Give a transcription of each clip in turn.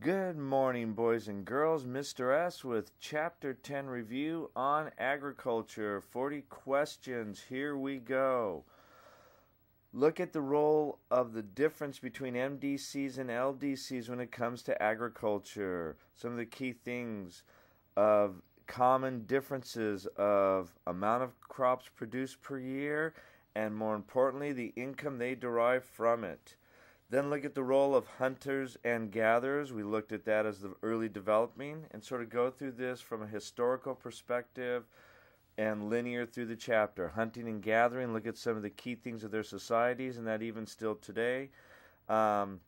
Good morning, boys and girls. Mr. S with Chapter 10 review on agriculture. 40 questions. Here we go. Look at the role of the difference between MDCs and LDCs when it comes to agriculture. Some of the key things of common differences of amount of crops produced per year and more importantly the income they derive from it. Then look at the role of hunters and gatherers. We looked at that as the early developing and sort of go through this from a historical perspective and linear through the chapter. Hunting and gathering, look at some of the key things of their societies, and that even still today, um,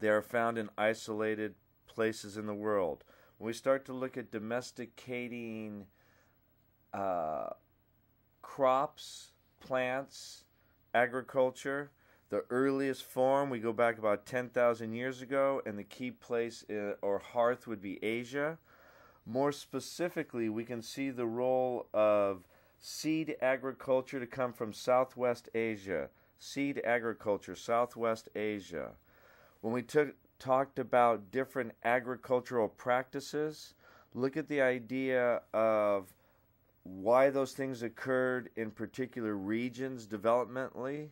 they are found in isolated places in the world. When we start to look at domesticating uh, crops, plants, agriculture, the earliest form, we go back about 10,000 years ago, and the key place uh, or hearth would be Asia. More specifically, we can see the role of seed agriculture to come from Southwest Asia. Seed agriculture, Southwest Asia. When we took, talked about different agricultural practices, look at the idea of why those things occurred in particular regions developmentally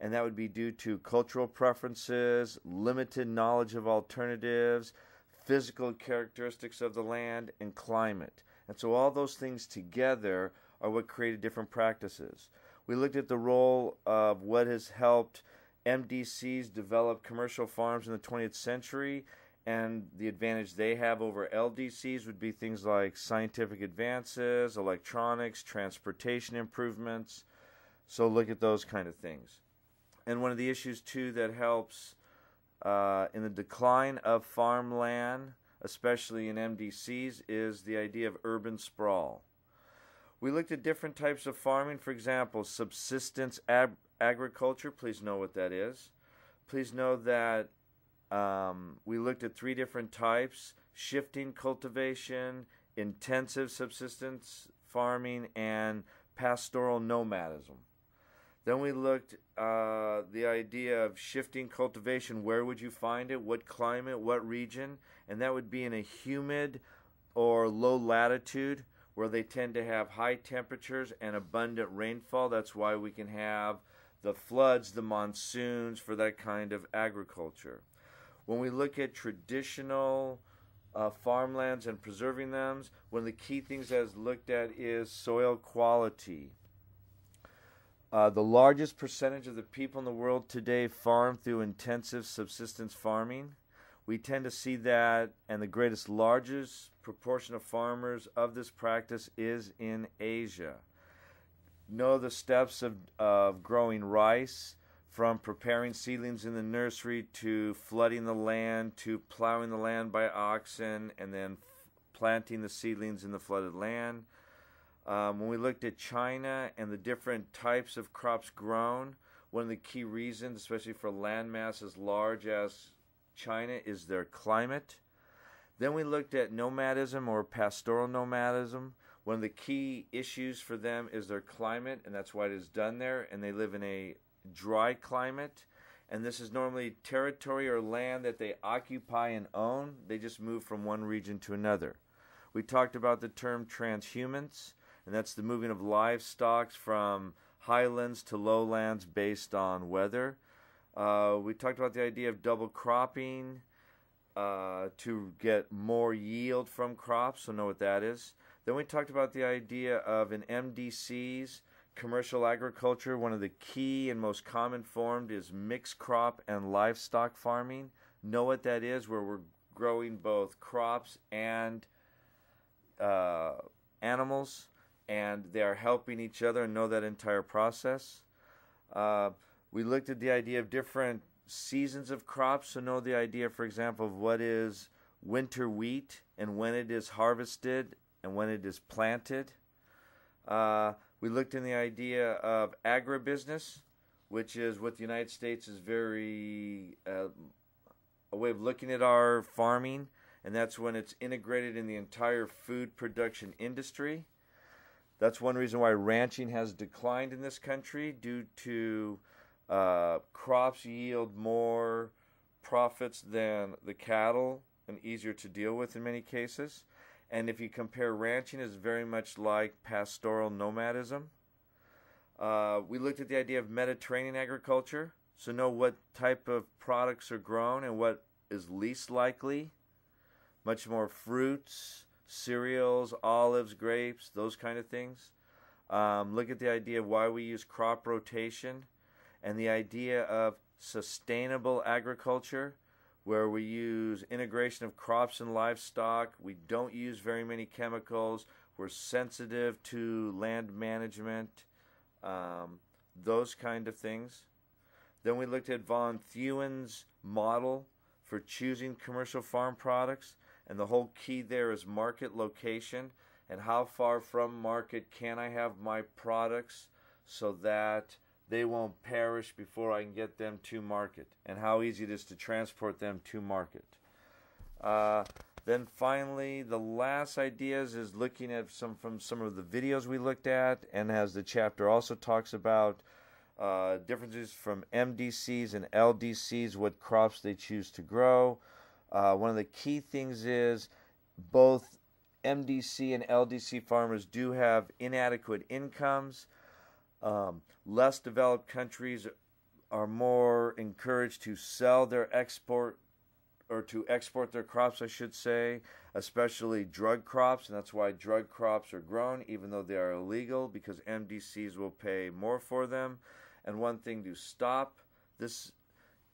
and that would be due to cultural preferences, limited knowledge of alternatives, physical characteristics of the land, and climate. And so all those things together are what created different practices. We looked at the role of what has helped MDCs develop commercial farms in the 20th century, and the advantage they have over LDCs would be things like scientific advances, electronics, transportation improvements. So look at those kind of things. And one of the issues, too, that helps uh, in the decline of farmland, especially in MDCs, is the idea of urban sprawl. We looked at different types of farming, for example, subsistence ab- agriculture. Please know what that is. Please know that um, we looked at three different types shifting cultivation, intensive subsistence farming, and pastoral nomadism. Then we looked uh, the idea of shifting cultivation. Where would you find it? What climate? What region? And that would be in a humid or low latitude where they tend to have high temperatures and abundant rainfall. That's why we can have the floods, the monsoons for that kind of agriculture. When we look at traditional uh, farmlands and preserving them, one of the key things that's looked at is soil quality uh, the largest percentage of the people in the world today farm through intensive subsistence farming. We tend to see that, and the greatest, largest proportion of farmers of this practice is in Asia. Know the steps of, of growing rice, from preparing seedlings in the nursery to flooding the land to plowing the land by oxen and then planting the seedlings in the flooded land um, when we looked at China and the different types of crops grown, one of the key reasons, especially for landmass as large as China, is their climate. Then we looked at nomadism or pastoral nomadism. One of the key issues for them is their climate, and that's why it is done there. And they live in a dry climate. And this is normally territory or land that they occupy and own. They just move from one region to another. We talked about the term transhumance and that's the moving of livestock from highlands to lowlands based on weather. Uh, we talked about the idea of double cropping uh, to get more yield from crops, so know what that is. Then we talked about the idea of an MDCs, commercial agriculture. One of the key and most common formed is mixed crop and livestock farming. Know what that is, where we're growing both crops and uh, animals and they are helping each other and know that entire process. Uh, we looked at the idea of different seasons of crops, so know the idea, for example, of what is winter wheat and when it is harvested and when it is planted. Uh, we looked in the idea of agribusiness, which is what the United States is very uh, a way of looking at our farming, and that's when it's integrated in the entire food production industry. That's one reason why ranching has declined in this country due to uh, crops yield more profits than the cattle and easier to deal with in many cases. And if you compare ranching, it's very much like pastoral nomadism. Uh, we looked at the idea of Mediterranean agriculture, so know what type of products are grown and what is least likely. Much more fruits, cereals, olives, grapes, those kind of things. Um, look at the idea of why we use crop rotation and the idea of sustainable agriculture, where we use integration of crops and livestock. We don't use very many chemicals. We're sensitive to land management, um, those kind of things. Then we looked at von Thünen's model for choosing commercial farm products, and the whole key there is market location and how far from market can I have my products so that they won't perish before I can get them to market, and how easy it is to transport them to market. Uh, then finally, the last ideas is looking at some from some of the videos we looked at, and as the chapter also talks about uh, differences from MDCs and LDCs, what crops they choose to grow. Uh, one of the key things is both MDC and LDC farmers do have inadequate incomes. Um, less developed countries are more encouraged to sell their export or to export their crops, I should say, especially drug crops, and that's why drug crops are grown, even though they are illegal, because MDCs will pay more for them. And one thing to stop this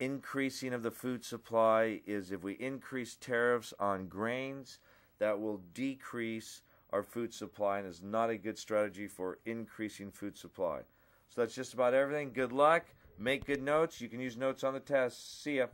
increasing of the food supply is if we increase tariffs on grains, that will decrease our food supply and is not a good strategy for increasing food supply. So that's just about everything. Good luck. Make good notes. You can use notes on the test. See ya.